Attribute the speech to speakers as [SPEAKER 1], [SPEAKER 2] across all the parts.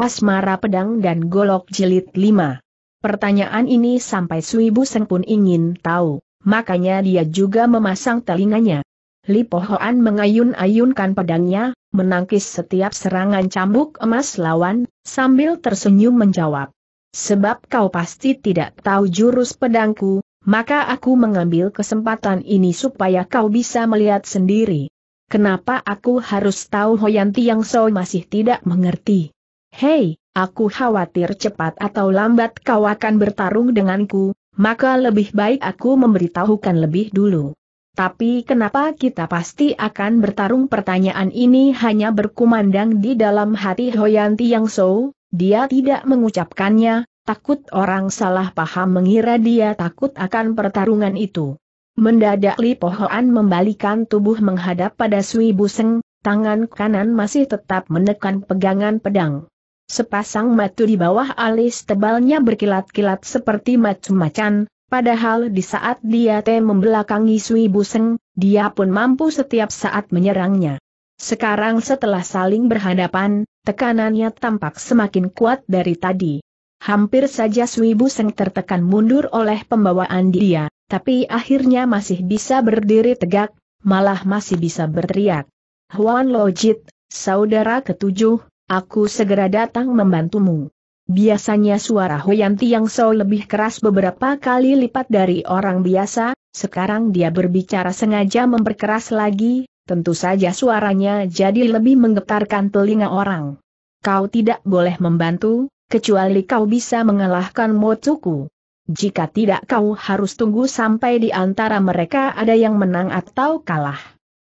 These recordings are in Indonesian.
[SPEAKER 1] Asmara Pedang dan Golok Jilid 5. Pertanyaan ini sampai Sui Buseng pun ingin tahu, makanya dia juga memasang telinganya. Li Pohoan mengayun-ayunkan pedangnya, menangkis setiap serangan cambuk emas lawan, sambil tersenyum menjawab. Sebab kau pasti tidak tahu jurus pedangku, maka aku mengambil kesempatan ini supaya kau bisa melihat sendiri. Kenapa aku harus tahu Hoyanti yang So masih tidak mengerti? Hei, aku khawatir cepat atau lambat kau akan bertarung denganku, maka lebih baik aku memberitahukan lebih dulu. Tapi kenapa kita pasti akan bertarung pertanyaan ini hanya berkumandang di dalam hati Hoyanti yang So, dia tidak mengucapkannya, takut orang salah paham mengira dia takut akan pertarungan itu. Mendadak Li Pohoan membalikan tubuh menghadap pada Sui Buseng, tangan kanan masih tetap menekan pegangan pedang. Sepasang mata di bawah alis tebalnya berkilat-kilat seperti matu macan, padahal di saat dia teh membelakangi Sui Buseng, dia pun mampu setiap saat menyerangnya. Sekarang setelah saling berhadapan, tekanannya tampak semakin kuat dari tadi. Hampir saja Sui Buseng tertekan mundur oleh pembawaan dia, tapi akhirnya masih bisa berdiri tegak, malah masih bisa berteriak. Huan Lojit, saudara ketujuh, aku segera datang membantumu. Biasanya suara Hoyanti yang so lebih keras beberapa kali lipat dari orang biasa, sekarang dia berbicara sengaja memperkeras lagi, tentu saja suaranya jadi lebih menggetarkan telinga orang. Kau tidak boleh membantu, kecuali kau bisa mengalahkan Motsuku. Jika tidak kau harus tunggu sampai di antara mereka ada yang menang atau kalah.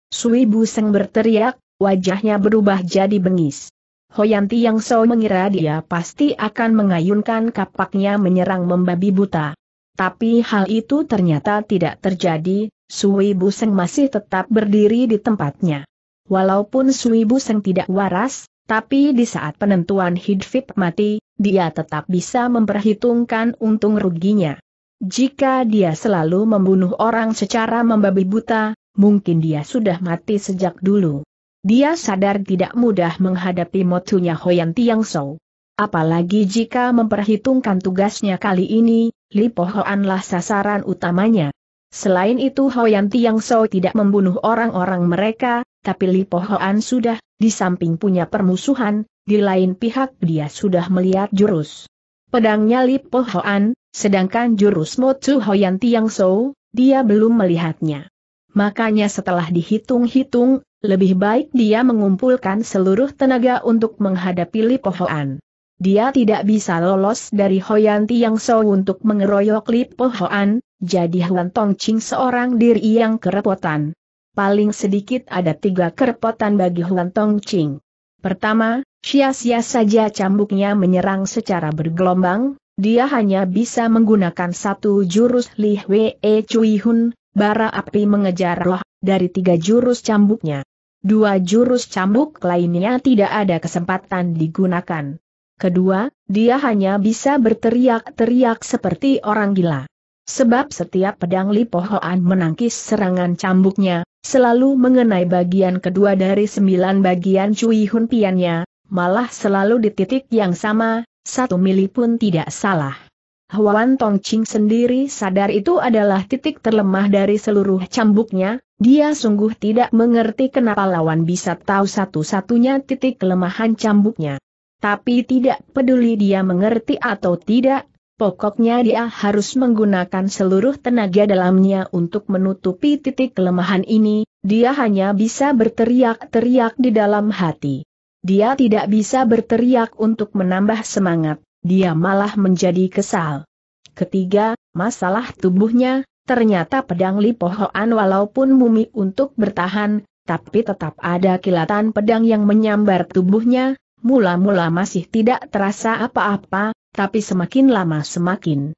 [SPEAKER 1] Sui Buseng berteriak, wajahnya berubah jadi bengis. Hoyanti yang so mengira dia pasti akan mengayunkan kapaknya menyerang membabi buta. Tapi hal itu ternyata tidak terjadi, Sui Buseng masih tetap berdiri di tempatnya. Walaupun Sui Buseng tidak waras, tapi di saat penentuan Hidfip mati, dia tetap bisa memperhitungkan untung ruginya. Jika dia selalu membunuh orang secara membabi buta, mungkin dia sudah mati sejak dulu. Dia sadar tidak mudah menghadapi motunya Hoyan Tiang Sou. Apalagi jika memperhitungkan tugasnya kali ini, Li Pohoanlah sasaran utamanya. Selain itu Hoyan Tiang So tidak membunuh orang-orang mereka, tapi Li Pohoan sudah, di samping punya permusuhan, di lain pihak dia sudah melihat jurus. Pedangnya Li Pohoan, sedangkan jurus Motu Hoyan Tiang So, dia belum melihatnya. Makanya setelah dihitung-hitung, lebih baik dia mengumpulkan seluruh tenaga untuk menghadapi Li Pohoan. Dia tidak bisa lolos dari Hoyan Tiang So untuk mengeroyok Li Pohoan, jadi Huan Tong Ching seorang diri yang kerepotan. Paling sedikit ada tiga kerepotan bagi Huan Tong Ching. Pertama, sia-sia saja cambuknya menyerang secara bergelombang, dia hanya bisa menggunakan satu jurus Li Hwee Cui Hun, bara api mengejar roh, dari tiga jurus cambuknya. Dua jurus cambuk lainnya tidak ada kesempatan digunakan. Kedua, dia hanya bisa berteriak-teriak seperti orang gila. Sebab setiap pedang Li Pohoan menangkis serangan cambuknya, selalu mengenai bagian kedua dari sembilan bagian Cui Hun Piannya, malah selalu di titik yang sama, satu mili pun tidak salah. Huan Ching sendiri sadar itu adalah titik terlemah dari seluruh cambuknya, dia sungguh tidak mengerti kenapa lawan bisa tahu satu-satunya titik kelemahan cambuknya. Tapi tidak peduli dia mengerti atau tidak, Pokoknya dia harus menggunakan seluruh tenaga dalamnya untuk menutupi titik kelemahan ini, dia hanya bisa berteriak-teriak di dalam hati. Dia tidak bisa berteriak untuk menambah semangat, dia malah menjadi kesal. Ketiga, masalah tubuhnya, ternyata pedang lipohoan walaupun mumi untuk bertahan, tapi tetap ada kilatan pedang yang menyambar tubuhnya, mula-mula masih tidak terasa apa-apa, tapi semakin lama semakin.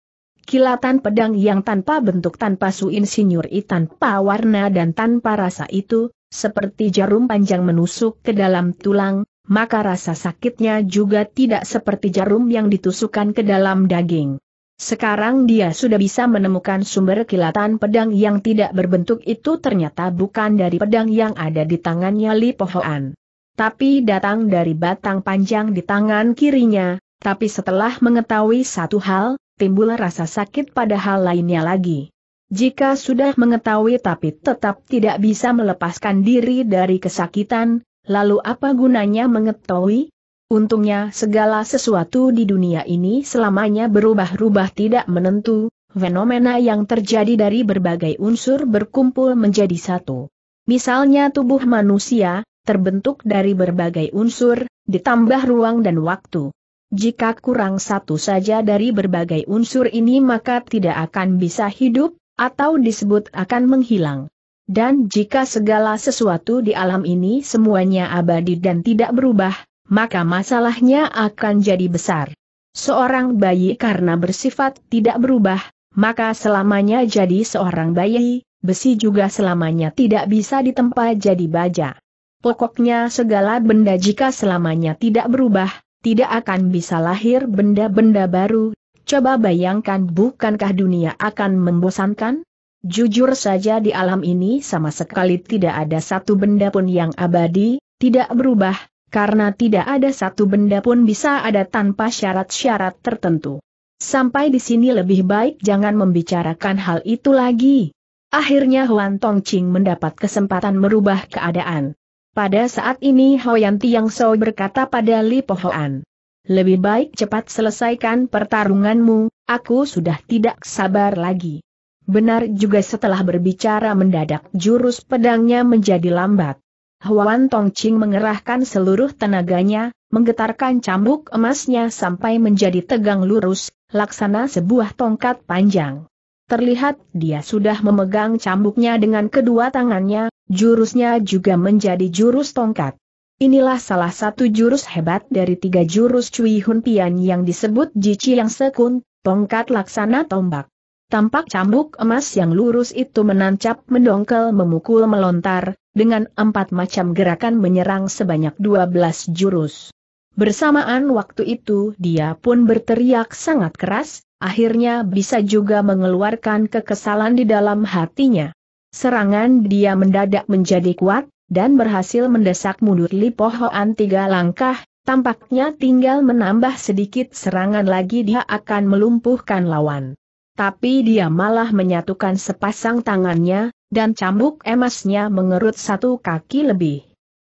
[SPEAKER 1] Kilatan pedang yang tanpa bentuk tanpa su insinyur tanpa warna dan tanpa rasa itu, seperti jarum panjang menusuk ke dalam tulang, maka rasa sakitnya juga tidak seperti jarum yang ditusukkan ke dalam daging. Sekarang dia sudah bisa menemukan sumber kilatan pedang yang tidak berbentuk itu ternyata bukan dari pedang yang ada di tangannya Li Pohoan. tapi datang dari batang panjang di tangan kirinya, tapi setelah mengetahui satu hal, timbul rasa sakit pada hal lainnya lagi. Jika sudah mengetahui tapi tetap tidak bisa melepaskan diri dari kesakitan, lalu apa gunanya mengetahui? Untungnya segala sesuatu di dunia ini selamanya berubah-ubah tidak menentu, fenomena yang terjadi dari berbagai unsur berkumpul menjadi satu. Misalnya tubuh manusia, terbentuk dari berbagai unsur, ditambah ruang dan waktu. Jika kurang satu saja dari berbagai unsur ini maka tidak akan bisa hidup, atau disebut akan menghilang. Dan jika segala sesuatu di alam ini semuanya abadi dan tidak berubah, maka masalahnya akan jadi besar. Seorang bayi karena bersifat tidak berubah, maka selamanya jadi seorang bayi, besi juga selamanya tidak bisa ditempa jadi baja. Pokoknya segala benda jika selamanya tidak berubah, tidak akan bisa lahir benda-benda baru. Coba bayangkan bukankah dunia akan membosankan? Jujur saja di alam ini sama sekali tidak ada satu benda pun yang abadi, tidak berubah, karena tidak ada satu benda pun bisa ada tanpa syarat-syarat tertentu. Sampai di sini lebih baik jangan membicarakan hal itu lagi. Akhirnya Huan Tongqing mendapat kesempatan merubah keadaan. Pada saat ini Hoyan Tiang So berkata pada Li Pohoan. Lebih baik cepat selesaikan pertarunganmu, aku sudah tidak sabar lagi. Benar juga setelah berbicara mendadak jurus pedangnya menjadi lambat. Huan Tongqing mengerahkan seluruh tenaganya, menggetarkan cambuk emasnya sampai menjadi tegang lurus, laksana sebuah tongkat panjang. Terlihat dia sudah memegang cambuknya dengan kedua tangannya, jurusnya juga menjadi jurus tongkat. Inilah salah satu jurus hebat dari tiga jurus Cui Hun Pian yang disebut Jici yang sekun, tongkat laksana tombak. Tampak cambuk emas yang lurus itu menancap mendongkel memukul melontar, dengan empat macam gerakan menyerang sebanyak dua belas jurus. Bersamaan waktu itu dia pun berteriak sangat keras, akhirnya bisa juga mengeluarkan kekesalan di dalam hatinya. Serangan dia mendadak menjadi kuat, dan berhasil mendesak mundur Li Pohoan tiga langkah, tampaknya tinggal menambah sedikit serangan lagi dia akan melumpuhkan lawan tapi dia malah menyatukan sepasang tangannya, dan cambuk emasnya mengerut satu kaki lebih.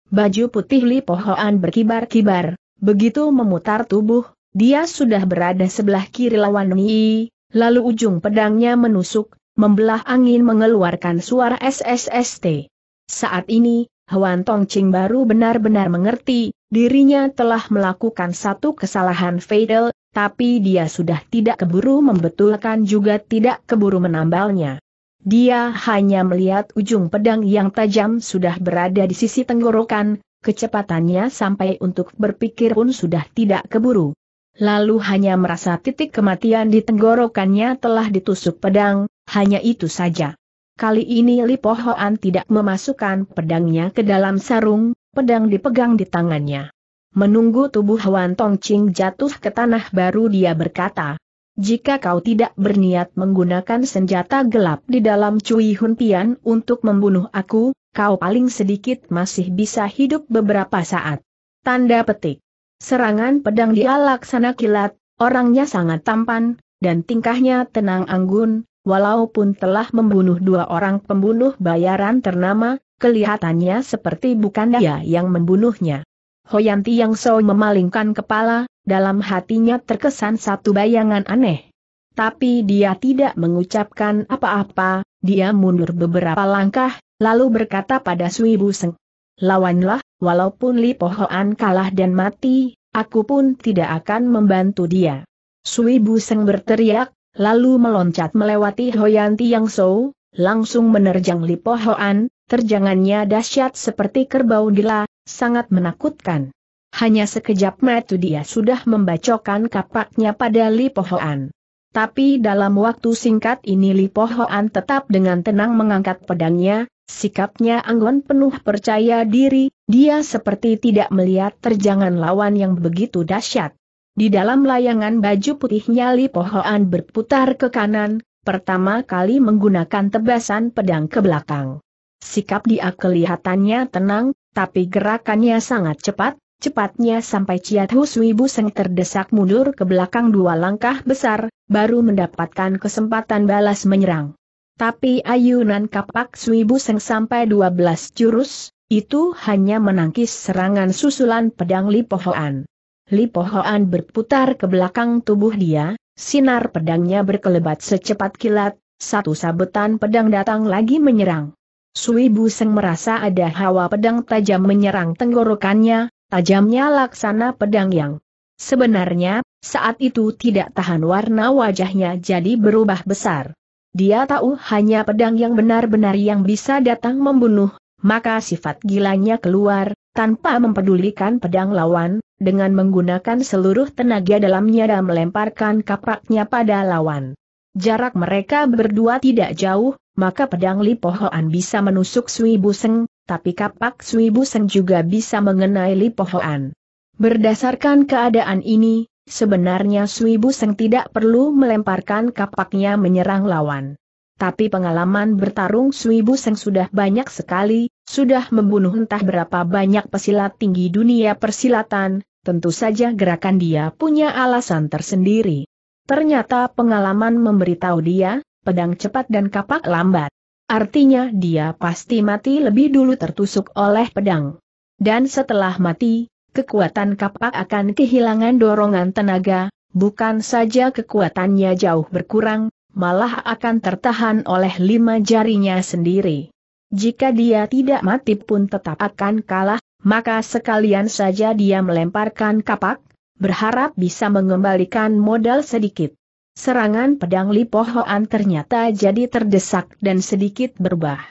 [SPEAKER 1] Baju putih Li Pohoan berkibar-kibar, begitu memutar tubuh, dia sudah berada sebelah kiri lawan Ni, lalu ujung pedangnya menusuk, membelah angin mengeluarkan suara SSST. Saat ini, Hwan Tongqing baru benar-benar mengerti, dirinya telah melakukan satu kesalahan fatal, tapi dia sudah tidak keburu membetulkan juga tidak keburu menambalnya. Dia hanya melihat ujung pedang yang tajam sudah berada di sisi tenggorokan, kecepatannya sampai untuk berpikir pun sudah tidak keburu. Lalu hanya merasa titik kematian di tenggorokannya telah ditusuk pedang, hanya itu saja. Kali ini Li Pohoan tidak memasukkan pedangnya ke dalam sarung, pedang dipegang di tangannya. Menunggu tubuh Wan Tongqing jatuh ke tanah baru dia berkata, jika kau tidak berniat menggunakan senjata gelap di dalam Cui Hun Pian untuk membunuh aku, kau paling sedikit masih bisa hidup beberapa saat. Tanda petik. Serangan pedang dia laksana kilat, orangnya sangat tampan, dan tingkahnya tenang anggun, walaupun telah membunuh dua orang pembunuh bayaran ternama, kelihatannya seperti bukan dia yang membunuhnya. Hoyanti yang So memalingkan kepala, dalam hatinya terkesan satu bayangan aneh. Tapi dia tidak mengucapkan apa-apa, dia mundur beberapa langkah, lalu berkata pada Sui Buseng. Lawanlah, walaupun Li Pohoan kalah dan mati, aku pun tidak akan membantu dia. Sui Buseng berteriak, lalu meloncat melewati Hoyanti yang So, langsung menerjang Li Pohoan, terjangannya dahsyat seperti kerbau gila, sangat menakutkan. Hanya sekejap mata dia sudah membacokkan kapaknya pada Li Pohoan. Tapi dalam waktu singkat ini Li Pohoan tetap dengan tenang mengangkat pedangnya, sikapnya anggun penuh percaya diri, dia seperti tidak melihat terjangan lawan yang begitu dahsyat. Di dalam layangan baju putihnya Li Pohoan berputar ke kanan, pertama kali menggunakan tebasan pedang ke belakang. sikap dia kelihatannya tenang, tapi gerakannya sangat cepat, cepatnya sampai Chiat Hu Sui Buseng terdesak mundur ke belakang dua langkah besar, baru mendapatkan kesempatan balas menyerang. Tapi ayunan kapak Sui Buseng sampai 12 jurus, itu hanya menangkis serangan susulan pedang Li Pohoan. Li Pohoan berputar ke belakang tubuh dia, sinar pedangnya berkelebat secepat kilat, satu sabetan pedang datang lagi menyerang. Sui Buseng merasa ada hawa pedang tajam menyerang tenggorokannya, tajamnya laksana pedang yang sebenarnya, saat itu tidak tahan warna wajahnya jadi berubah besar. Dia tahu hanya pedang yang benar-benar yang bisa datang membunuh, maka sifat gilanya keluar, tanpa mempedulikan pedang lawan, dengan menggunakan seluruh tenaga dalamnya dan melemparkan kapaknya pada lawan. Jarak mereka berdua tidak jauh, maka pedang Li Pohoan bisa menusuk Sui Buseng, tapi kapak Sui Buseng juga bisa mengenai Li Pohoan. Berdasarkan keadaan ini, sebenarnya Sui Buseng tidak perlu melemparkan kapaknya menyerang lawan tapi pengalaman bertarung Sui Buseng sudah banyak sekali, sudah membunuh entah berapa banyak pesilat tinggi dunia persilatan, tentu saja gerakan dia punya alasan tersendiri. Ternyata pengalaman memberitahu dia, pedang cepat dan kapak lambat. Artinya dia pasti mati lebih dulu tertusuk oleh pedang. Dan setelah mati, kekuatan kapak akan kehilangan dorongan tenaga, bukan saja kekuatannya jauh berkurang, malah akan tertahan oleh lima jarinya sendiri. Jika dia tidak mati pun tetap akan kalah, maka sekalian saja dia melemparkan kapak, berharap bisa mengembalikan modal sedikit. Serangan pedang Lipohoan ternyata jadi terdesak dan sedikit berubah.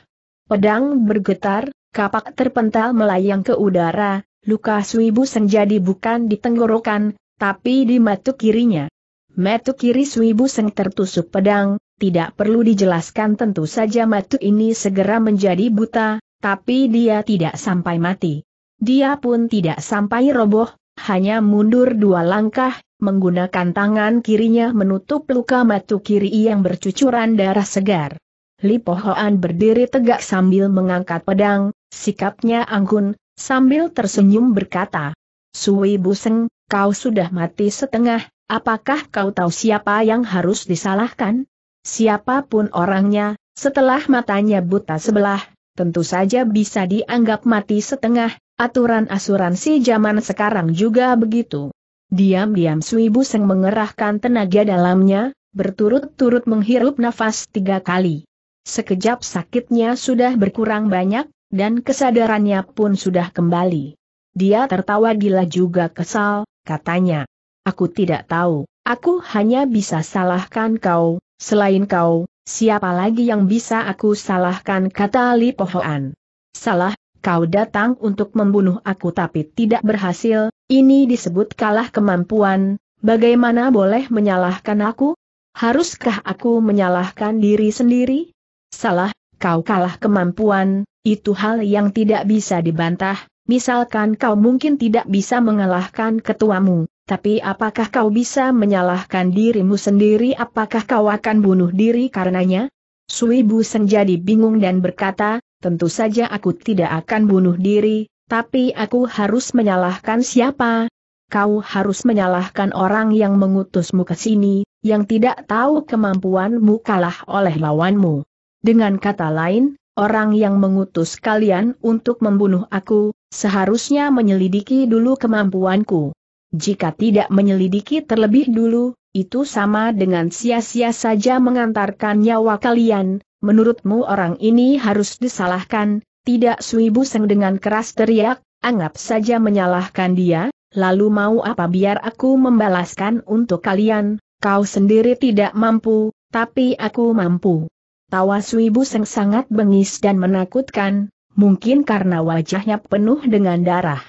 [SPEAKER 1] Pedang bergetar, kapak terpental melayang ke udara, luka Suibu senjadi bukan di tenggorokan, tapi di matu kirinya. Matu kiri Swibu Seng tertusuk pedang, tidak perlu dijelaskan tentu saja matu ini segera menjadi buta, tapi dia tidak sampai mati. Dia pun tidak sampai roboh, hanya mundur dua langkah, menggunakan tangan kirinya menutup luka matu kiri yang bercucuran darah segar. Li Pohoan berdiri tegak sambil mengangkat pedang, sikapnya anggun, sambil tersenyum berkata, Sui Buseng, kau sudah mati setengah, Apakah kau tahu siapa yang harus disalahkan? Siapa pun orangnya, setelah matanya buta sebelah, tentu saja bisa dianggap mati setengah, aturan asuransi zaman sekarang juga begitu. Diam-diam Sui Buseng mengerahkan tenaga dalamnya, berturut-turut menghirup nafas tiga kali. Sekejap sakitnya sudah berkurang banyak, dan kesadarannya pun sudah kembali. Dia tertawa gila juga kesal, katanya. Aku tidak tahu, aku hanya bisa salahkan kau, selain kau, siapa lagi yang bisa aku salahkan kata Li Pohoan. Salah, kau datang untuk membunuh aku tapi tidak berhasil, ini disebut kalah kemampuan, bagaimana boleh menyalahkan aku? Haruskah aku menyalahkan diri sendiri? Salah, kau kalah kemampuan, itu hal yang tidak bisa dibantah, misalkan kau mungkin tidak bisa mengalahkan ketuamu, tapi apakah kau bisa menyalahkan dirimu sendiri apakah kau akan bunuh diri karenanya? Sui Bu jadi bingung dan berkata, tentu saja aku tidak akan bunuh diri, tapi aku harus menyalahkan siapa? Kau harus menyalahkan orang yang mengutusmu ke sini, yang tidak tahu kemampuanmu kalah oleh lawanmu. Dengan kata lain, orang yang mengutus kalian untuk membunuh aku, seharusnya menyelidiki dulu kemampuanku. Jika tidak menyelidiki terlebih dulu, itu sama dengan sia-sia saja mengantarkan nyawa kalian, menurutmu orang ini harus disalahkan, tidak Sui Buseng dengan keras teriak, anggap saja menyalahkan dia, lalu mau apa biar aku membalaskan untuk kalian, kau sendiri tidak mampu, tapi aku mampu. Tawa Sui Buseng sangat bengis dan menakutkan, mungkin karena wajahnya penuh dengan darah.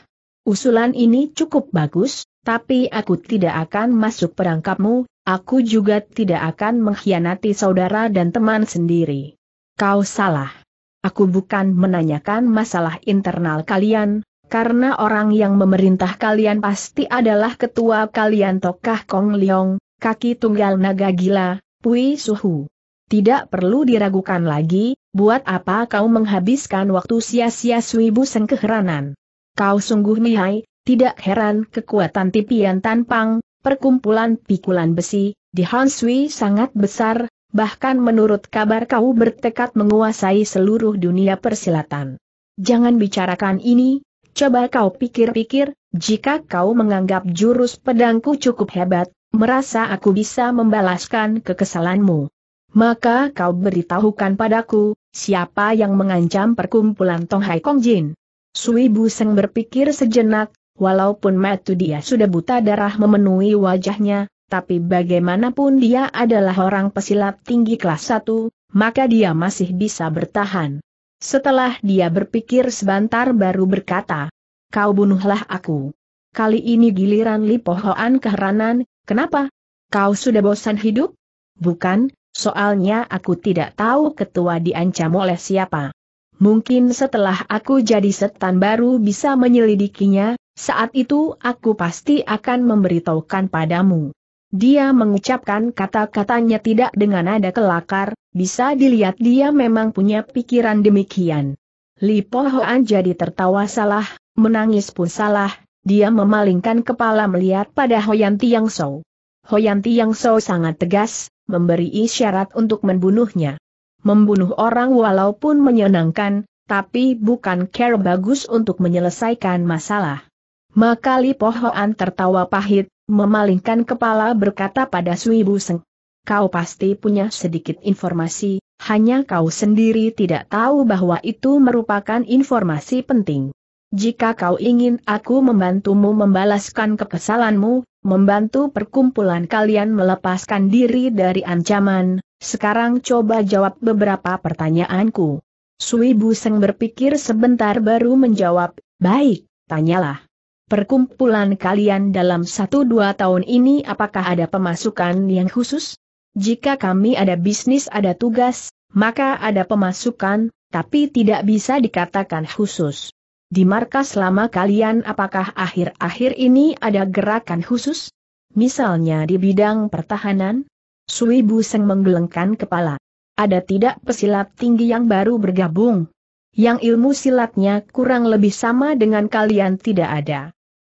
[SPEAKER 1] Usulan ini cukup bagus, tapi aku tidak akan masuk perangkapmu, aku juga tidak akan mengkhianati saudara dan teman sendiri. Kau salah. Aku bukan menanyakan masalah internal kalian, karena orang yang memerintah kalian pasti adalah ketua kalian Tokah Kong Leong, kaki tunggal naga gila, Pui Suhu. Tidak perlu diragukan lagi, buat apa kau menghabiskan waktu sia-sia Sui Buseng keheranan? Kau sungguh nihai, tidak heran kekuatan tipian tanpang, perkumpulan pikulan besi, di Hansui sangat besar, bahkan menurut kabar kau bertekad menguasai seluruh dunia persilatan. Jangan bicarakan ini, coba kau pikir-pikir, jika kau menganggap jurus pedangku cukup hebat, merasa aku bisa membalaskan kekesalanmu. Maka kau beritahukan padaku, siapa yang mengancam perkumpulan Tong Hai Kong Jin. Sui Buseng berpikir sejenak, walaupun mata dia sudah buta darah memenuhi wajahnya, tapi bagaimanapun dia adalah orang pesilat tinggi kelas 1, maka dia masih bisa bertahan. Setelah dia berpikir sebentar baru berkata, kau bunuhlah aku. Kali ini giliran Li Pohoan keheranan, kenapa? Kau sudah bosan hidup? Bukan, soalnya aku tidak tahu ketua diancam oleh siapa. Mungkin setelah aku jadi setan baru bisa menyelidikinya, saat itu aku pasti akan memberitahukan padamu. Dia mengucapkan kata-katanya tidak dengan nada kelakar, bisa dilihat dia memang punya pikiran demikian. Li Pohoan jadi tertawa salah, menangis pun salah, dia memalingkan kepala melihat pada Hoyan Tiang Shou. Hoyan Tiang Shou sangat tegas, memberi isyarat untuk membunuhnya. Membunuh orang walaupun menyenangkan, tapi bukan care bagus untuk menyelesaikan masalah. Maka Li Pohoan tertawa pahit, memalingkan kepala berkata pada Sui Buseng. Kau pasti punya sedikit informasi, hanya kau sendiri tidak tahu bahwa itu merupakan informasi penting. Jika kau ingin aku membantumu membalaskan kekesalanmu, membantu perkumpulan kalian melepaskan diri dari ancaman, sekarang coba jawab beberapa pertanyaanku. Sui Buseng berpikir sebentar baru menjawab, baik, tanyalah perkumpulan kalian dalam satu dua tahun ini apakah ada pemasukan yang khusus? Jika kami ada bisnis ada tugas, maka ada pemasukan, tapi tidak bisa dikatakan khusus. Di markas lama kalian apakah akhir-akhir ini ada gerakan khusus? Misalnya di bidang pertahanan? Sui Buseng menggelengkan kepala. Ada tidak pesilat tinggi yang baru bergabung? Yang ilmu silatnya kurang lebih sama dengan kalian tidak ada.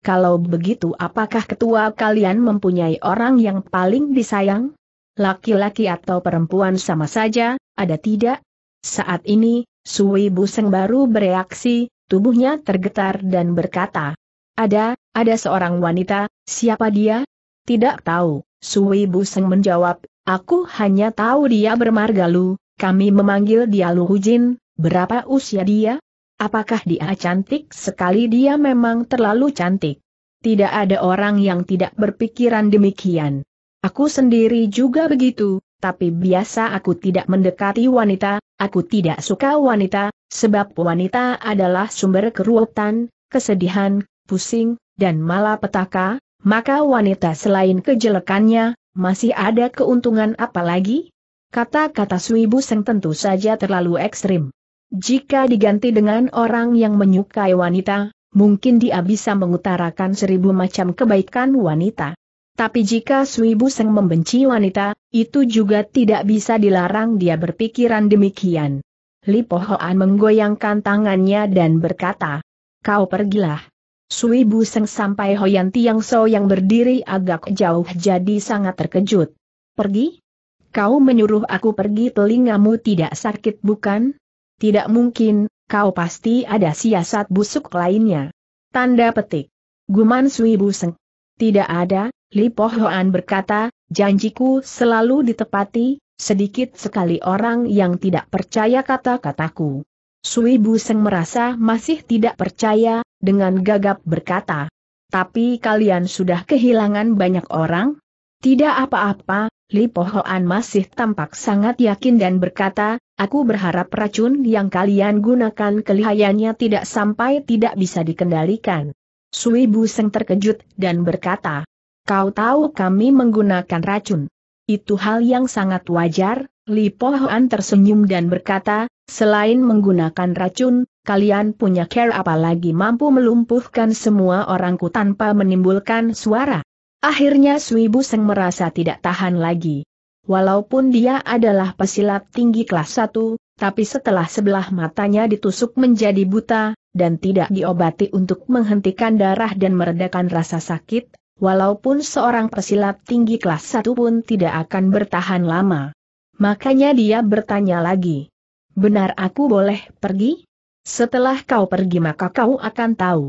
[SPEAKER 1] Kalau begitu apakah ketua kalian mempunyai orang yang paling disayang? Laki-laki atau perempuan sama saja, ada tidak? Saat ini, Sui Buseng baru bereaksi, tubuhnya tergetar dan berkata, ada, ada seorang wanita, siapa dia? Tidak tahu, Sui Buseng menjawab, aku hanya tahu dia bermarga Lu, kami memanggil dia Lu Hujin, berapa usia dia? Apakah dia cantik sekali dia memang terlalu cantik. Tidak ada orang yang tidak berpikiran demikian. Aku sendiri juga begitu, tapi biasa aku tidak mendekati wanita, aku tidak suka wanita, sebab wanita adalah sumber keruwetan, kesedihan, pusing, dan malapetaka, maka wanita selain kejelekannya, masih ada keuntungan apa lagi? Kata-kata Sui Buseng tentu saja terlalu ekstrim. Jika diganti dengan orang yang menyukai wanita, mungkin dia bisa mengutarakan seribu macam kebaikan wanita. Tapi jika Sui Buseng membenci wanita, itu juga tidak bisa dilarang dia berpikiran demikian. Li Pohoan menggoyangkan tangannya dan berkata, Kau pergilah. Sui Buseng sampai Hoyan Tiang So yang berdiri agak jauh jadi sangat terkejut. Pergi? Kau menyuruh aku pergi telingamu tidak sakit bukan? Tidak mungkin, kau pasti ada siasat busuk lainnya. Tanda petik. Guman Sui Buseng. Tidak ada, Li Pohoan berkata, janjiku selalu ditepati, sedikit sekali orang yang tidak percaya kata-kataku. Sui Buseng merasa masih tidak percaya, dengan gagap berkata. Tapi kalian sudah kehilangan banyak orang? Tidak apa-apa, Li Pohoan masih tampak sangat yakin dan berkata, Aku berharap racun yang kalian gunakan kelihayannya tidak sampai tidak bisa dikendalikan. Sui Buseng terkejut dan berkata, Kau tahu kami menggunakan racun. Itu hal yang sangat wajar, Li Pohoan tersenyum dan berkata, selain menggunakan racun, kalian punya care apalagi mampu melumpuhkan semua orangku tanpa menimbulkan suara. Akhirnya Sui Buseng merasa tidak tahan lagi. Walaupun dia adalah pesilat tinggi kelas 1, tapi setelah sebelah matanya ditusuk menjadi buta, dan tidak diobati untuk menghentikan darah dan meredakan rasa sakit, walaupun seorang pesilat tinggi kelas satu pun tidak akan bertahan lama. Makanya dia bertanya lagi. Benar aku boleh pergi? Setelah kau pergi maka kau akan tahu.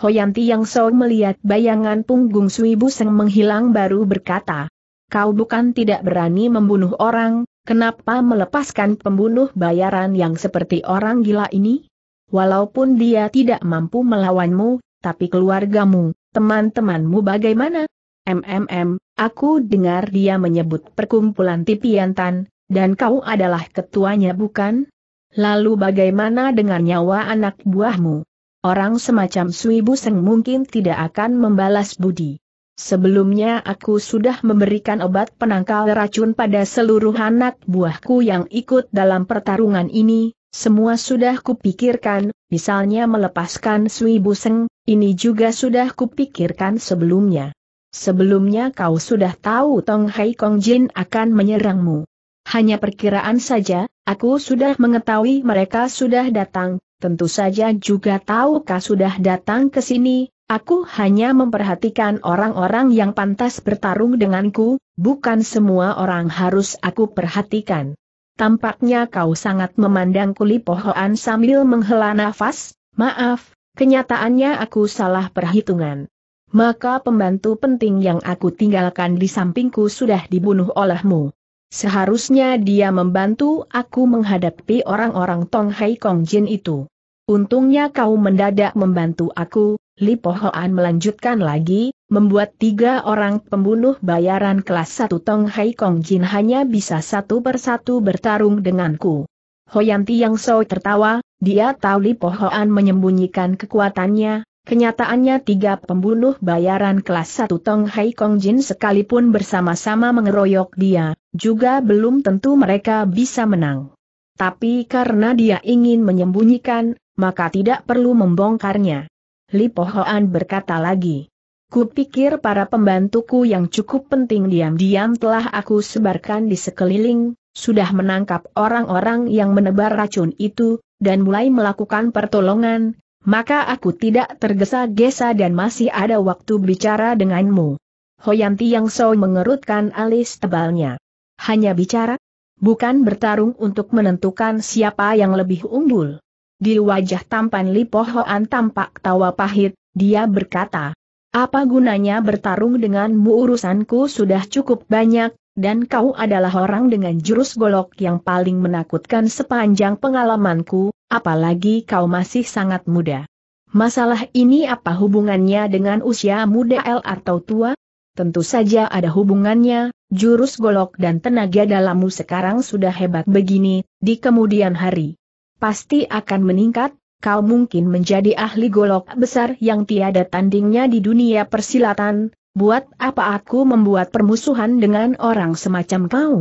[SPEAKER 1] Hoyanti yang so melihat bayangan punggung Sui Buseng menghilang baru berkata, Kau bukan tidak berani membunuh orang, kenapa melepaskan pembunuh bayaran yang seperti orang gila ini? Walaupun dia tidak mampu melawanmu, tapi keluargamu, teman-temanmu bagaimana? MMM, aku dengar dia menyebut perkumpulan Tipiantan, dan kau adalah ketuanya bukan? Lalu bagaimana dengan nyawa anak buahmu? Orang semacam Sui Buseng mungkin tidak akan membalas budi. Sebelumnya aku sudah memberikan obat penangkal racun pada seluruh anak buahku yang ikut dalam pertarungan ini, semua sudah kupikirkan, misalnya melepaskan Sui Buseng, ini juga sudah kupikirkan sebelumnya. Sebelumnya kau sudah tahu Tong Hai Kong Jin akan menyerangmu. Hanya perkiraan saja, aku sudah mengetahui mereka sudah datang, tentu saja juga tahu kau sudah datang ke sini, Aku hanya memperhatikan orang-orang yang pantas bertarung denganku, bukan semua orang harus aku perhatikan. Tampaknya kau sangat memandang kulipohoan sambil menghela nafas, maaf, kenyataannya aku salah perhitungan. Maka pembantu penting yang aku tinggalkan di sampingku sudah dibunuh olehmu. Seharusnya dia membantu aku menghadapi orang-orang Tong Hai Kong Jin itu. Untungnya kau mendadak membantu aku, Li Pohoan melanjutkan lagi, membuat tiga orang pembunuh bayaran kelas satu Tong Hai Kong Jin hanya bisa satu persatu bertarung denganku. Hoyanti yang so tertawa, dia tahu Li Pohoan menyembunyikan kekuatannya, kenyataannya tiga pembunuh bayaran kelas satu Tong Hai Kong Jin sekalipun bersama-sama mengeroyok dia, juga belum tentu mereka bisa menang. Tapi karena dia ingin menyembunyikan, maka tidak perlu membongkarnya. Li Pohoan berkata lagi. Kupikir para pembantuku yang cukup penting diam-diam telah aku sebarkan di sekeliling, sudah menangkap orang-orang yang menebar racun itu, dan mulai melakukan pertolongan, maka aku tidak tergesa-gesa dan masih ada waktu bicara denganmu. Hoyanti yang so mengerutkan alis tebalnya. Hanya bicara? Bukan bertarung untuk menentukan siapa yang lebih unggul. Di wajah tampan Li Pohoan tampak tawa pahit, dia berkata, apa gunanya bertarung denganmu urusanku sudah cukup banyak, dan kau adalah orang dengan jurus golok yang paling menakutkan sepanjang pengalamanku, apalagi kau masih sangat muda. Masalah ini apa hubungannya dengan usia muda L atau tua? Tentu saja ada hubungannya, jurus golok dan tenaga dalammu sekarang sudah hebat begini, di kemudian hari pasti akan meningkat, kau mungkin menjadi ahli golok besar yang tiada tandingnya di dunia persilatan, buat apa aku membuat permusuhan dengan orang semacam kau?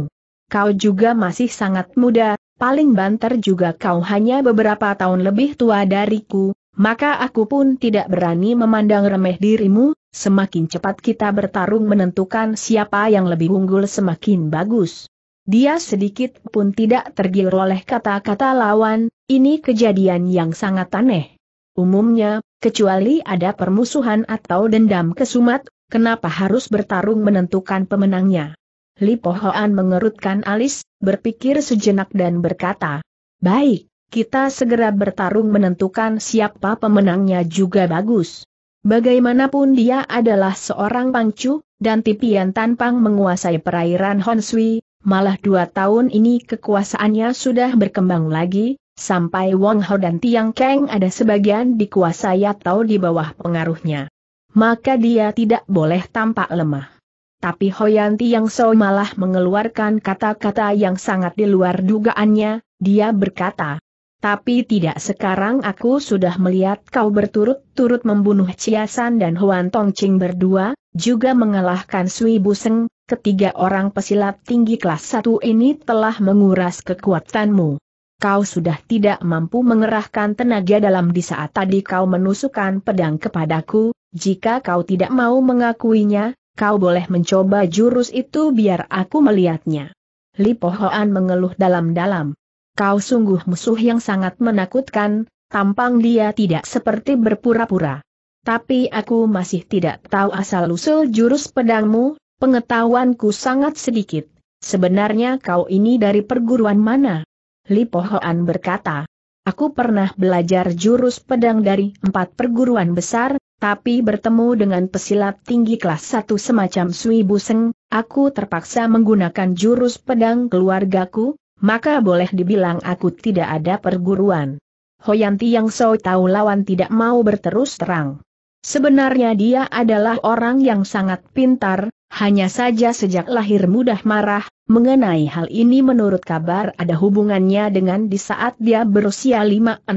[SPEAKER 1] Kau juga masih sangat muda, paling banter juga kau hanya beberapa tahun lebih tua dariku, maka aku pun tidak berani memandang remeh dirimu, semakin cepat kita bertarung menentukan siapa yang lebih unggul semakin bagus. Dia sedikit pun tidak tergiur oleh kata-kata lawan, ini kejadian yang sangat aneh. Umumnya, kecuali ada permusuhan atau dendam kesumat, kenapa harus bertarung menentukan pemenangnya? Li Pohoan mengerutkan alis, berpikir sejenak dan berkata, Baik, kita segera bertarung menentukan siapa pemenangnya juga bagus. Bagaimanapun dia adalah seorang pangcu, dan Tipian Tanpang menguasai perairan Honsui, malah dua tahun ini kekuasaannya sudah berkembang lagi, sampai Wong Ho dan Tiang Kang ada sebagian dikuasai atau di bawah pengaruhnya. Maka dia tidak boleh tampak lemah. Tapi Hoyanti yang so malah mengeluarkan kata-kata yang sangat di luar dugaannya, dia berkata, tapi tidak sekarang aku sudah melihat kau berturut-turut membunuh Chiasan dan Huan Tongqing berdua, juga mengalahkan Sui Buseng, ketiga orang pesilat tinggi kelas satu ini telah menguras kekuatanmu. Kau sudah tidak mampu mengerahkan tenaga dalam di saat tadi kau menusukkan pedang kepadaku, jika kau tidak mau mengakuinya, kau boleh mencoba jurus itu biar aku melihatnya. Li Pohoan mengeluh dalam-dalam. kau sungguh musuh yang sangat menakutkan, tampang dia tidak seperti berpura-pura. Tapi aku masih tidak tahu asal-usul jurus pedangmu, pengetahuanku sangat sedikit. Sebenarnya kau ini dari perguruan mana? Li Pohoan berkata, Aku pernah belajar jurus pedang dari empat perguruan besar, tapi bertemu dengan pesilat tinggi kelas satu semacam Sui Buseng, aku terpaksa menggunakan jurus pedang keluargaku, maka boleh dibilang aku tidak ada perguruan. Hoyanti yang so tahu lawan tidak mau berterus terang. Sebenarnya dia adalah orang yang sangat pintar, hanya saja sejak lahir mudah marah, mengenai hal ini menurut kabar ada hubungannya dengan di saat dia berusia 5-16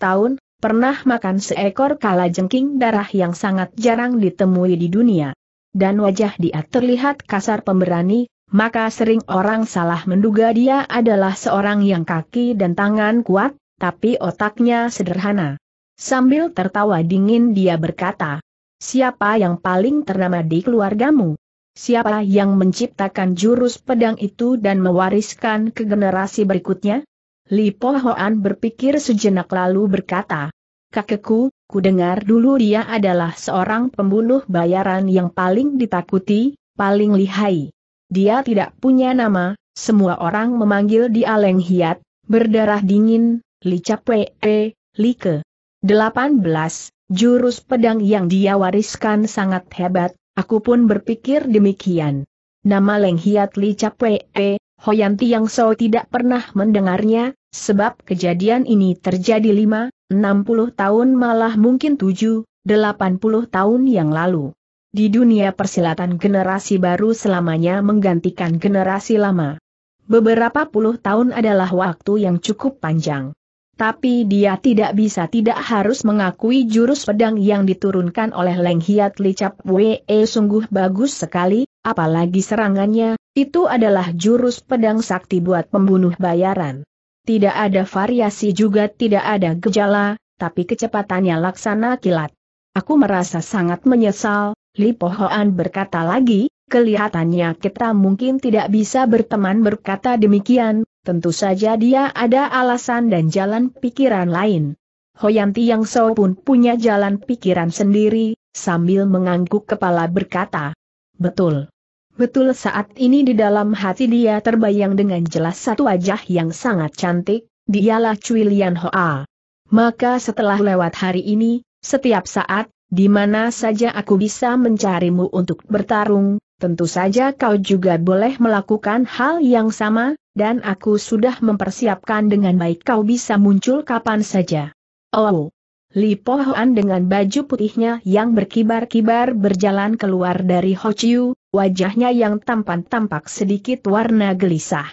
[SPEAKER 1] tahun, pernah makan seekor kala jengking darah yang sangat jarang ditemui di dunia. Dan wajah dia terlihat kasar pemberani, maka sering orang salah menduga dia adalah seorang yang kaki dan tangan kuat, tapi otaknya sederhana. Sambil tertawa dingin dia berkata, Siapa yang paling ternama di keluargamu? Siapa yang menciptakan jurus pedang itu dan mewariskan ke generasi berikutnya? Li Po Hoan berpikir sejenak lalu berkata, Kakekku, ku dengar dulu dia adalah seorang pembunuh bayaran yang paling ditakuti, paling lihai. Dia tidak punya nama, semua orang memanggil dia Leng Hiat, berdarah dingin, Li Capwe, Li Ke. 18. Jurus pedang yang dia wariskan sangat hebat, aku pun berpikir demikian. Nama Leng Hiat Li Capwe, Hoyanti yang So tidak pernah mendengarnya, sebab kejadian ini terjadi lima, enam puluh tahun malah mungkin tujuh, delapan puluh tahun yang lalu. Di dunia persilatan generasi baru selamanya menggantikan generasi lama. Beberapa puluh tahun adalah waktu yang cukup panjang. Tapi dia tidak bisa tidak harus mengakui jurus pedang yang diturunkan oleh Leng Hiat Licap Wee sungguh bagus sekali, apalagi serangannya, itu adalah jurus pedang sakti buat pembunuh bayaran. Tidak ada variasi juga tidak ada gejala, tapi kecepatannya laksana kilat. Aku merasa sangat menyesal, Li Pohoan berkata lagi, kelihatannya kita mungkin tidak bisa berteman berkata demikian, tentu saja dia ada alasan dan jalan pikiran lain. Hoyanti Yang So pun punya jalan pikiran sendiri, sambil mengangguk kepala berkata, Betul. Betul saat ini di dalam hati dia terbayang dengan jelas satu wajah yang sangat cantik, dialah Cui Lian Hoa. Maka setelah lewat hari ini, setiap saat, di mana saja aku bisa mencarimu untuk bertarung, tentu saja kau juga boleh melakukan hal yang sama, dan aku sudah mempersiapkan dengan baik kau bisa muncul kapan saja. Oh! Li Po Hoan dengan baju putihnya yang berkibar-kibar berjalan keluar dari Ho Chiu, wajahnya yang tampan tampak sedikit warna gelisah.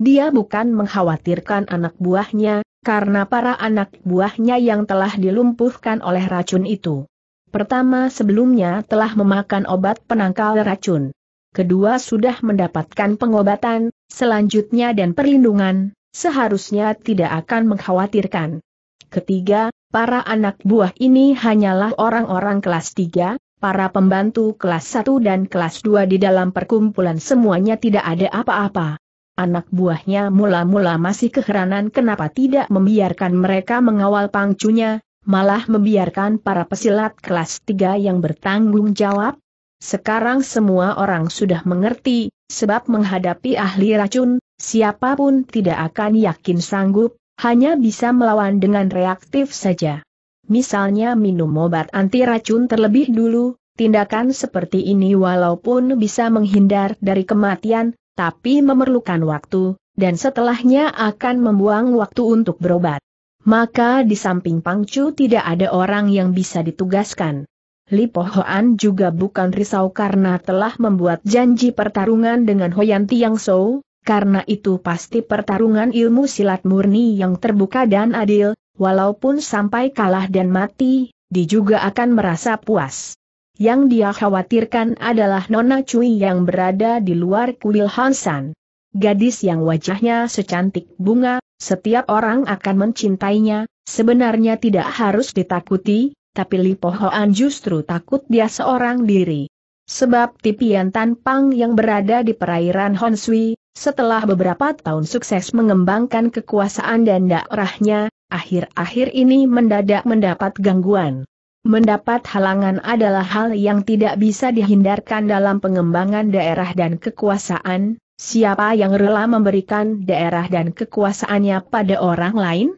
[SPEAKER 1] Dia bukan mengkhawatirkan anak buahnya, karena para anak buahnya yang telah dilumpuhkan oleh racun itu. Pertama sebelumnya telah memakan obat penangkal racun. Kedua sudah mendapatkan pengobatan, selanjutnya dan perlindungan, seharusnya tidak akan mengkhawatirkan. Ketiga, para anak buah ini hanyalah orang-orang kelas 3, para pembantu kelas 1 dan kelas 2 di dalam perkumpulan semuanya tidak ada apa-apa. Anak buahnya mula-mula masih keheranan kenapa tidak membiarkan mereka mengawal pangcunya, malah membiarkan para pesilat kelas 3 yang bertanggung jawab. Sekarang semua orang sudah mengerti, sebab menghadapi ahli racun, siapa pun tidak akan yakin sanggup, hanya bisa melawan dengan reaktif saja. Misalnya minum obat anti racun terlebih dulu, tindakan seperti ini walaupun bisa menghindar dari kematian, tapi memerlukan waktu, dan setelahnya akan membuang waktu untuk berobat. Maka di samping Pangcu tidak ada orang yang bisa ditugaskan. Li Pohoan juga bukan risau karena telah membuat janji pertarungan dengan Hoyanti Yang Sou, karena itu pasti pertarungan ilmu silat murni yang terbuka dan adil, walaupun sampai kalah dan mati, dia juga akan merasa puas. Yang dia khawatirkan adalah Nona Cui yang berada di luar kuil Hansan. Gadis yang wajahnya secantik bunga, setiap orang akan mencintainya, sebenarnya tidak harus ditakuti, tapi Li Pohoan justru takut dia seorang diri. Sebab tipian Tan Pang yang berada di perairan Honsui, setelah beberapa tahun sukses mengembangkan kekuasaan dan daerahnya, akhir-akhir ini mendadak mendapat gangguan. Mendapat halangan adalah hal yang tidak bisa dihindarkan dalam pengembangan daerah dan kekuasaan, siapa yang rela memberikan daerah dan kekuasaannya pada orang lain?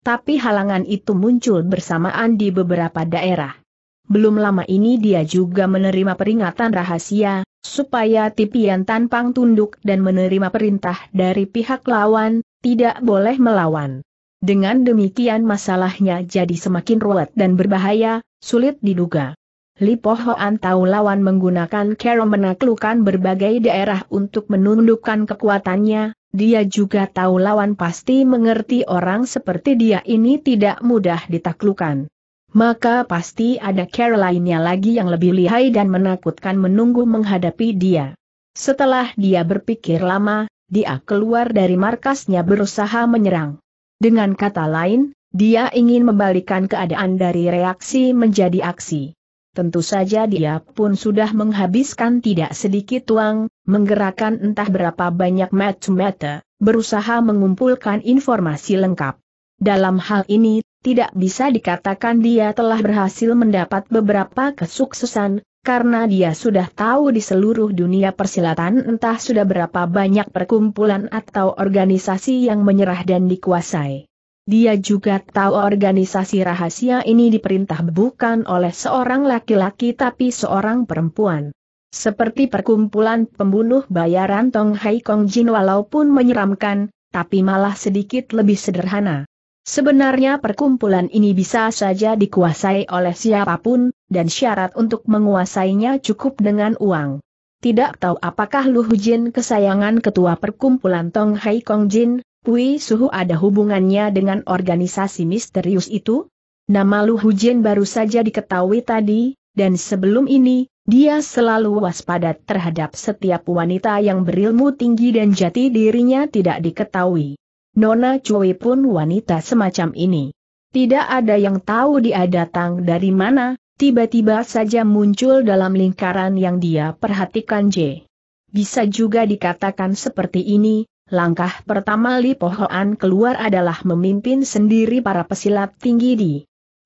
[SPEAKER 1] Tapi halangan itu muncul bersamaan di beberapa daerah. Belum lama ini dia juga menerima peringatan rahasia, supaya Tipian tanpang tunduk dan menerima perintah dari pihak lawan, tidak boleh melawan. Dengan demikian masalahnya jadi semakin ruwet dan berbahaya, sulit diduga. Li Pohoan tahu lawan menggunakan cara menaklukkan berbagai daerah untuk menundukkan kekuatannya, dia juga tahu lawan pasti mengerti orang seperti dia ini tidak mudah ditaklukkan maka pasti ada cara lainnya lagi yang lebih lihai dan menakutkan menunggu menghadapi dia. Setelah dia berpikir lama, dia keluar dari markasnya berusaha menyerang. Dengan kata lain, dia ingin membalikan keadaan dari reaksi menjadi aksi. Tentu saja dia pun sudah menghabiskan tidak sedikit uang, menggerakkan entah berapa banyak mata-mata, berusaha mengumpulkan informasi lengkap. Dalam hal ini, tidak bisa dikatakan dia telah berhasil mendapat beberapa kesuksesan, karena dia sudah tahu di seluruh dunia persilatan entah sudah berapa banyak perkumpulan atau organisasi yang menyerah dan dikuasai. Dia juga tahu organisasi rahasia ini diperintah bukan oleh seorang laki-laki tapi seorang perempuan. Seperti perkumpulan pembunuh bayaran Tong Hai Kong Jin walaupun menyeramkan, tapi malah sedikit lebih sederhana. Sebenarnya perkumpulan ini bisa saja dikuasai oleh siapa pun, dan syarat untuk menguasainya cukup dengan uang. Tidak tahu apakah Lu Hujin kesayangan ketua perkumpulan Tong Hai Kong Jin, Pui Suhu ada hubungannya dengan organisasi misterius itu? Nama Lu Hujin baru saja diketahui tadi, dan sebelum ini, dia selalu waspada terhadap setiap wanita yang berilmu tinggi dan jati dirinya tidak diketahui. Nona Cui pun wanita semacam ini. Tidak ada yang tahu dia datang dari mana, tiba-tiba saja muncul dalam lingkaran yang dia perhatikan J. Bisa juga dikatakan seperti ini, langkah pertama Li Pohoan keluar adalah memimpin sendiri para pesilat tinggi di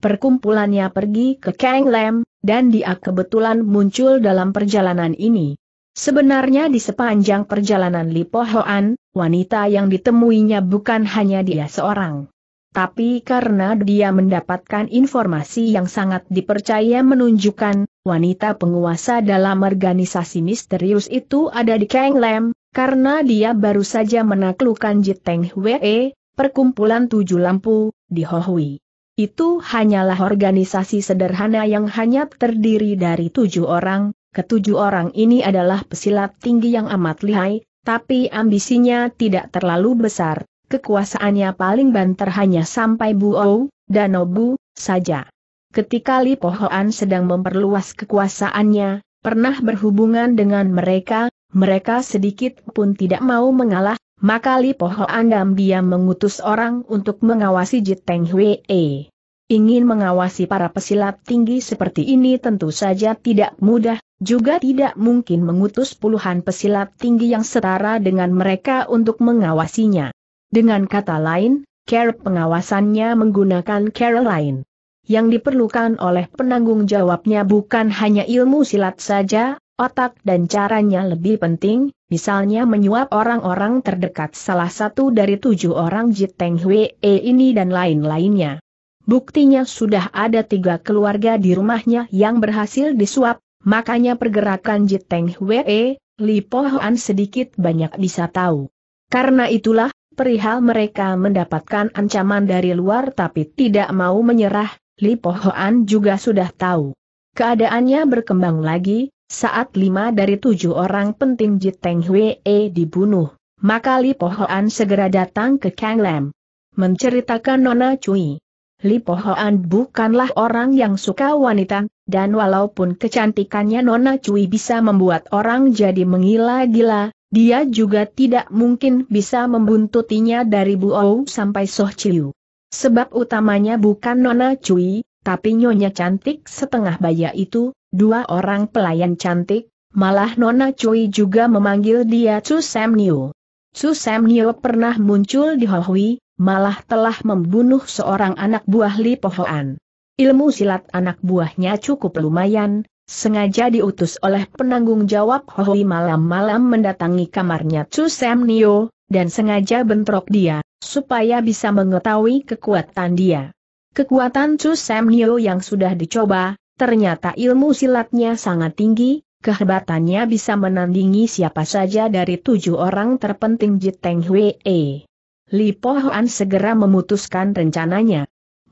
[SPEAKER 1] perkumpulannya pergi ke Kang Lem, dan dia kebetulan muncul dalam perjalanan ini. Sebenarnya di sepanjang perjalanan Li Pohoan, wanita yang ditemuinya bukan hanya dia seorang. Tapi karena dia mendapatkan informasi yang sangat dipercaya menunjukkan, wanita penguasa dalam organisasi misterius itu ada di Kang Lem, karena dia baru saja menaklukkan Jiteng Hwee, perkumpulan tujuh lampu, di Hohui. Itu hanyalah organisasi sederhana yang hanya terdiri dari tujuh orang, Ketujuh orang ini adalah pesilat tinggi yang amat lihai, tapi ambisinya tidak terlalu besar, kekuasaannya paling banter hanya sampai Buou, dan Obu, saja. Ketika Li Pohoan sedang memperluas kekuasaannya, pernah berhubungan dengan mereka, mereka sedikit pun tidak mau mengalah, maka Li Pohoan diam mengutus orang untuk mengawasi Jiteng Hwee. Ingin mengawasi para pesilat tinggi seperti ini tentu saja tidak mudah, juga tidak mungkin mengutus puluhan pesilat tinggi yang setara dengan mereka untuk mengawasinya. Dengan kata lain, care pengawasannya menggunakan care lain. Yang diperlukan oleh penanggung jawabnya bukan hanya ilmu silat saja, otak dan caranya lebih penting, misalnya menyuap orang-orang terdekat salah satu dari tujuh orang Jiteng Hwee ini dan lain-lainnya. Buktinya sudah ada tiga keluarga di rumahnya yang berhasil disuap, makanya pergerakan Jiteng Hwee, Li Pohoan sedikit banyak bisa tahu. Karena itulah, perihal mereka mendapatkan ancaman dari luar tapi tidak mau menyerah, Li Pohoan juga sudah tahu. Keadaannya berkembang lagi, saat lima dari tujuh orang penting Jiteng Hwee dibunuh, maka Li Pohoan segera datang ke Kang Lam. Menceritakan Nona Cui. Li Pohoan bukanlah orang yang suka wanita, dan walaupun kecantikannya Nona Cui bisa membuat orang jadi menggila-gila, dia juga tidak mungkin bisa membuntutinya dari Buou sampai Soh Chiu. Sebab utamanya bukan Nona Cui, tapi Nyonya cantik setengah baya itu, dua orang pelayan cantik, malah Nona Cui juga memanggil dia Chu Sam Niu. Su Sam Nio pernah muncul di Hui, malah telah membunuh seorang anak buah Li Pohoan. Ilmu silat anak buahnya cukup lumayan, sengaja diutus oleh penanggung jawab Hui malam-malam mendatangi kamarnya Su Sam Nio, dan sengaja bentrok dia, supaya bisa mengetahui kekuatan dia. Kekuatan Chu Sam Nio yang sudah dicoba, ternyata ilmu silatnya sangat tinggi, kehebatannya bisa menandingi siapa saja dari tujuh orang terpenting Jiteng Hwee. Li Po Hoan segera memutuskan rencananya.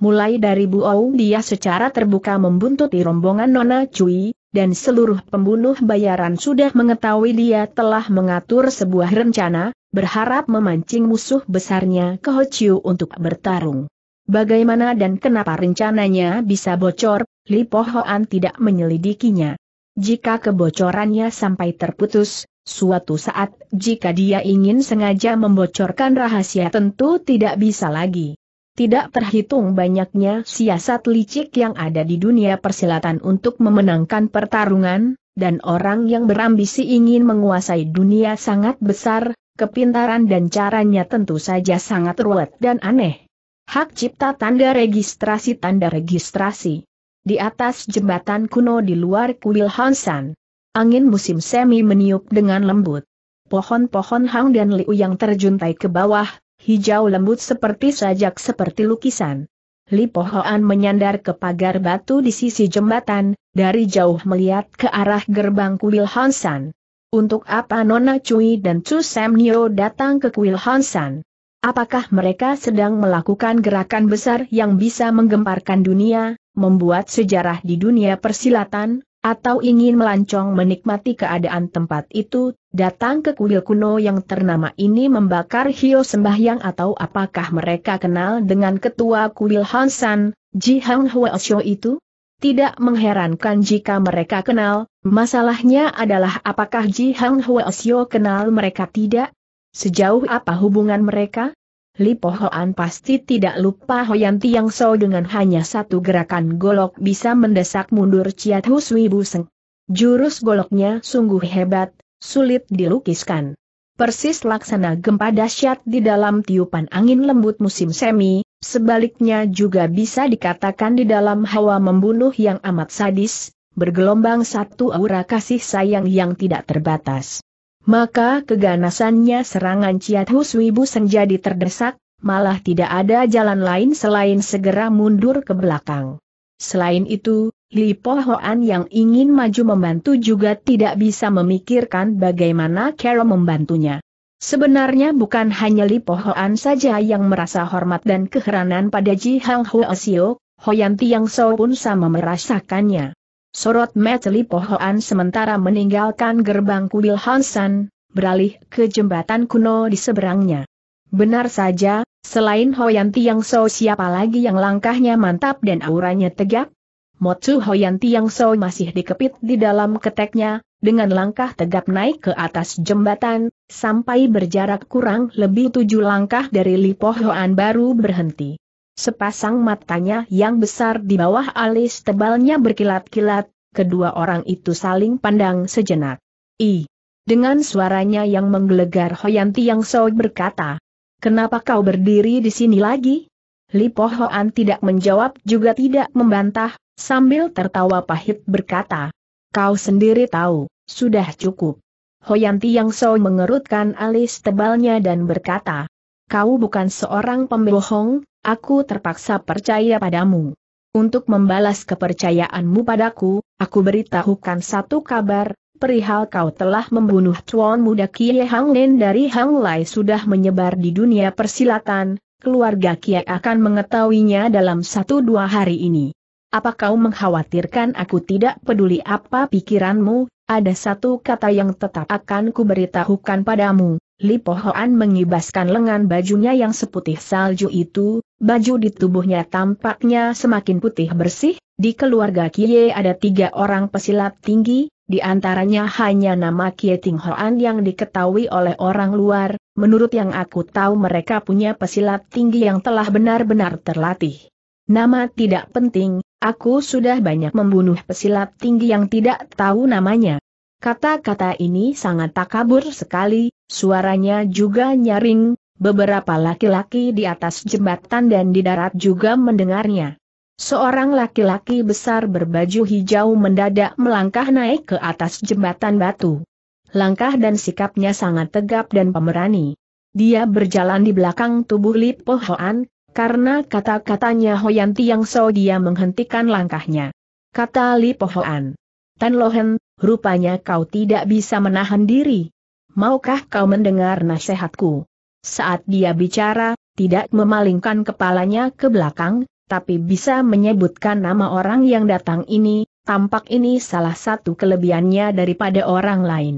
[SPEAKER 1] Mulai dari Bu Ou dia secara terbuka membuntuti rombongan Nona Cui, dan seluruh pembunuh bayaran sudah mengetahui dia telah mengatur sebuah rencana, berharap memancing musuh besarnya ke Ho Chiu untuk bertarung. Bagaimana dan kenapa rencananya bisa bocor, Li Po Hoan tidak menyelidikinya. Jika kebocorannya sampai terputus, suatu saat jika dia ingin sengaja membocorkan rahasia tentu tidak bisa lagi. Tidak terhitung banyaknya siasat licik yang ada di dunia persilatan untuk memenangkan pertarungan, dan orang yang berambisi ingin menguasai dunia sangat besar, kepintaran dan caranya tentu saja sangat ruwet dan aneh. Hak cipta tanda registrasi tanda registrasi. Di atas jembatan kuno di luar kuil Hansan. Angin musim semi meniup dengan lembut. Pohon-pohon hang dan liu yang terjuntai ke bawah, hijau lembut seperti sajak seperti lukisan. Li Pohoan menyandar ke pagar batu di sisi jembatan, dari jauh melihat ke arah gerbang kuil Hansan. Untuk apa Nona Cui dan Chu Sam Nio datang ke kuil Hansan? Apakah mereka sedang melakukan gerakan besar yang bisa menggemparkan dunia, membuat sejarah di dunia persilatan, atau ingin melancong menikmati keadaan tempat itu, datang ke kuil kuno yang ternama ini membakar hio sembahyang atau apakah mereka kenal dengan ketua kuil Hansan, Ji Hang Huasyo itu? Tidak mengherankan jika mereka kenal, masalahnya adalah apakah Ji Hang Huasyo kenal mereka tidak? Sejauh apa hubungan mereka? Li Pohoan pasti tidak lupa Hoyanti yang So dengan hanya satu gerakan golok bisa mendesak mundur Chiat Huswi Buseng. Jurus goloknya sungguh hebat, sulit dilukiskan. Persis laksana gempa dahsyat di dalam tiupan angin lembut musim semi, sebaliknya juga bisa dikatakan di dalam hawa membunuh yang amat sadis, bergelombang satu aura kasih sayang yang tidak terbatas. Maka keganasannya serangan Ciat Huswibu menjadi terdesak, malah tidak ada jalan lain selain segera mundur ke belakang. Selain itu, Li Po Hoan yang ingin maju membantu juga tidak bisa memikirkan bagaimana Carol membantunya. Sebenarnya bukan hanya Li Po Hoan saja yang merasa hormat dan keheranan pada Ji Hang Huasio, Hoyan Tiang So pun sama merasakannya. Sorot Meteli Pohoan sementara meninggalkan gerbang kuil Hansan, beralih ke jembatan kuno di seberangnya. Benar saja, selain Hoyanti yang So siapa lagi yang langkahnya mantap dan auranya tegak? Motsu Hoyanti yang So masih dikepit di dalam keteknya, dengan langkah tegap naik ke atas jembatan, sampai berjarak kurang lebih tujuh langkah dari Li Pohoan baru berhenti. Sepasang matanya yang besar di bawah alis tebalnya berkilat-kilat, kedua orang itu saling pandang sejenak. I. Dengan suaranya yang menggelegar Hoyanti yang So berkata, Kenapa kau berdiri di sini lagi? Li Pohoan tidak menjawab juga tidak membantah, sambil tertawa pahit berkata, Kau sendiri tahu, sudah cukup. Hoyanti yang So mengerutkan alis tebalnya dan berkata, Kau bukan seorang pembohong, Aku terpaksa percaya padamu. Untuk membalas kepercayaanmu padaku, aku beritahukan satu kabar, perihal kau telah membunuh Tuan Muda Kie Hang Nen dari Hang Lai sudah menyebar di dunia persilatan, keluarga Kie akan mengetahuinya dalam satu dua hari ini. Apa kau mengkhawatirkan aku tidak peduli apa pikiranmu, ada satu kata yang tetap akan kuberitahukan padamu, Li Pohoan mengibaskan lengan bajunya yang seputih salju itu, baju di tubuhnya tampaknya semakin putih bersih, di keluarga Kie ada tiga orang pesilat tinggi, di antaranya hanya nama Kie Ting Hoan yang diketahui oleh orang luar, menurut yang aku tahu mereka punya pesilat tinggi yang telah benar-benar terlatih. Nama tidak penting, aku sudah banyak membunuh pesilat tinggi yang tidak tahu namanya. Kata-kata ini sangat takabur sekali, suaranya juga nyaring, beberapa laki-laki di atas jembatan dan di darat juga mendengarnya. Seorang laki-laki besar berbaju hijau mendadak melangkah naik ke atas jembatan batu. Langkah dan sikapnya sangat tegap dan pemberani. Dia berjalan di belakang tubuh Li Po Hoan, karena kata-katanya Hoyanti yang so dia menghentikan langkahnya. Kata Li Po Hoan. Tan Lohen, rupanya kau tidak bisa menahan diri. Maukah kau mendengar nasihatku? Saat dia bicara, tidak memalingkan kepalanya ke belakang, tapi bisa menyebutkan nama orang yang datang ini, tampak ini salah satu kelebihannya daripada orang lain.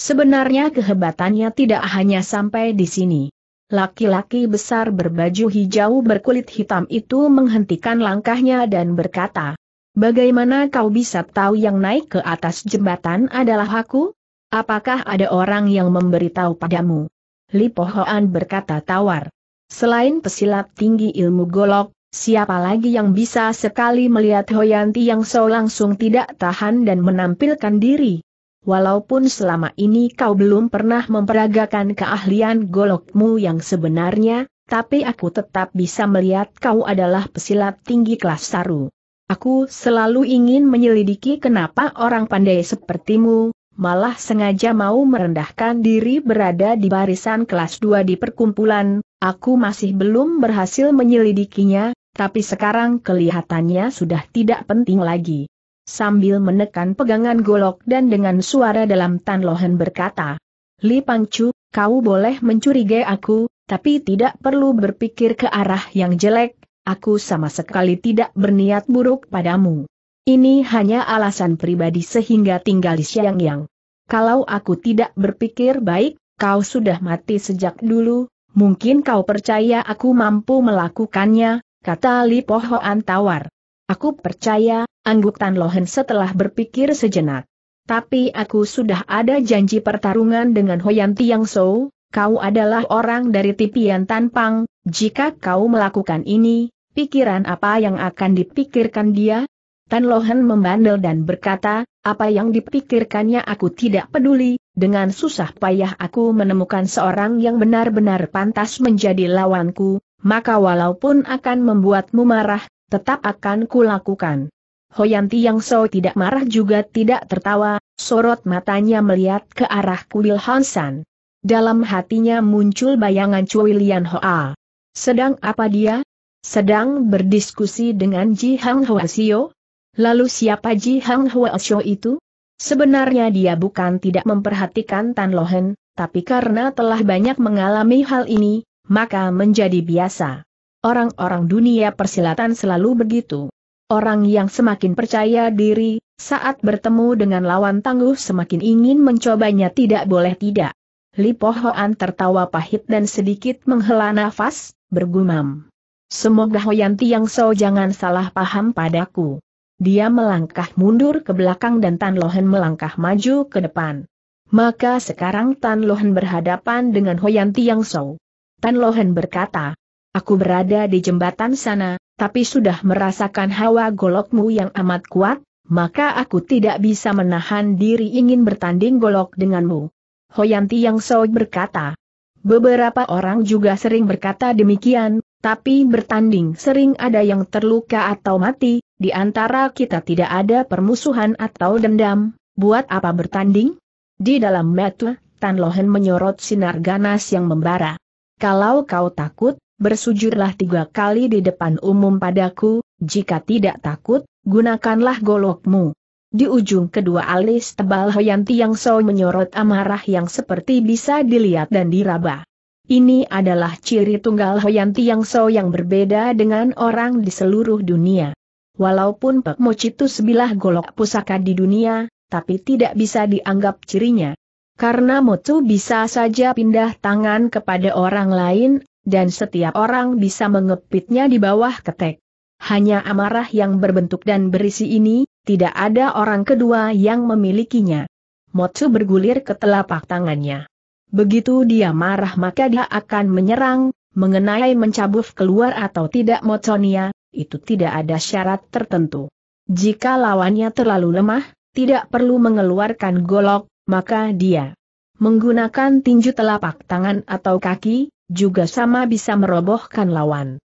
[SPEAKER 1] Sebenarnya kehebatannya tidak hanya sampai di sini. Laki-laki besar berbaju hijau berkulit hitam itu menghentikan langkahnya dan berkata, Bagaimana kau bisa tahu yang naik ke atas jembatan adalah aku? Apakah ada orang yang memberitahu padamu? Li Pohoan berkata tawar. Selain pesilat tinggi ilmu golok, siapa lagi yang bisa sekali melihat Hoyanti yang so langsung tidak tahan dan menampilkan diri? Walaupun selama ini kau belum pernah memperagakan keahlian golokmu yang sebenarnya, tapi aku tetap bisa melihat kau adalah pesilat tinggi kelas saru. Aku selalu ingin menyelidiki kenapa orang pandai sepertimu, malah sengaja mau merendahkan diri berada di barisan kelas 2 di perkumpulan, aku masih belum berhasil menyelidikinya, tapi sekarang kelihatannya sudah tidak penting lagi. Sambil menekan pegangan golok dan dengan suara dalam Tan Lohan berkata, Li Pangcu, kau boleh mencurigai aku, tapi tidak perlu berpikir ke arah yang jelek, aku sama sekali tidak berniat buruk padamu. Ini hanya alasan pribadi sehingga tinggal di Siang Yang. Kalau aku tidak berpikir baik, kau sudah mati sejak dulu, mungkin kau percaya aku mampu melakukannya, kata Li Pohoan tawar. Aku percaya, angguk Tan Lohen setelah berpikir sejenak. Tapi aku sudah ada janji pertarungan dengan Hoyan Tiang Sou, kau adalah orang dari Tipian Tanpang, jika kau melakukan ini, Pikiran apa yang akan dipikirkan dia? Tan Lohan membandel dan berkata, apa yang dipikirkannya aku tidak peduli, dengan susah payah aku menemukan seorang yang benar-benar pantas menjadi lawanku, maka walaupun akan membuatmu marah, tetap akan kulakukan. Hoyanti yang so tidak marah juga tidak tertawa, sorot matanya melihat ke arah kuil Hansan. Dalam hatinya muncul bayangan Cui Lian Hoa. Sedang apa dia? Sedang berdiskusi dengan Ji Hang Hwasyo? Lalu siapa Ji Hang Hwasyo itu? Sebenarnya dia bukan tidak memperhatikan Tan Lohen, tapi karena telah banyak mengalami hal ini, maka menjadi biasa. Orang-orang dunia persilatan selalu begitu. Orang yang semakin percaya diri, saat bertemu dengan lawan tangguh semakin ingin mencobanya tidak boleh tidak. Li Pohoan tertawa pahit dan sedikit menghela nafas, bergumam. Semoga Hoyanti yang so jangan salah paham padaku. Dia melangkah mundur ke belakang dan Tan Lohen melangkah maju ke depan. Maka sekarang Tan Lohen berhadapan dengan Hoyanti yang so. Tan Lohen berkata, Aku berada di jembatan sana, tapi sudah merasakan hawa golokmu yang amat kuat, maka aku tidak bisa menahan diri ingin bertanding golok denganmu. Hoyanti yang so berkata, Beberapa orang juga sering berkata demikian, tapi bertanding sering ada yang terluka atau mati, di antara kita tidak ada permusuhan atau dendam, buat apa bertanding? Di dalam mata, Tan Lohen menyorot sinar ganas yang membara. Kalau kau takut, bersujudlah tiga kali di depan umum padaku, jika tidak takut, gunakanlah golokmu. Di ujung kedua alis tebal Hoyanti yang so menyorot amarah yang seperti bisa dilihat dan diraba. Ini adalah ciri tunggal Hoyanti yang So yang berbeda dengan orang di seluruh dunia. Walaupun Pek itu sebilah golok pusaka di dunia, tapi tidak bisa dianggap cirinya. Karena Motu bisa saja pindah tangan kepada orang lain, dan setiap orang bisa mengepitnya di bawah ketek. Hanya amarah yang berbentuk dan berisi ini, tidak ada orang kedua yang memilikinya. Motu bergulir ke telapak tangannya. Begitu dia marah maka dia akan menyerang, mengenai mencabut keluar atau tidak motonia, itu tidak ada syarat tertentu. Jika lawannya terlalu lemah, tidak perlu mengeluarkan golok, maka dia menggunakan tinju telapak tangan atau kaki, juga sama bisa merobohkan lawan.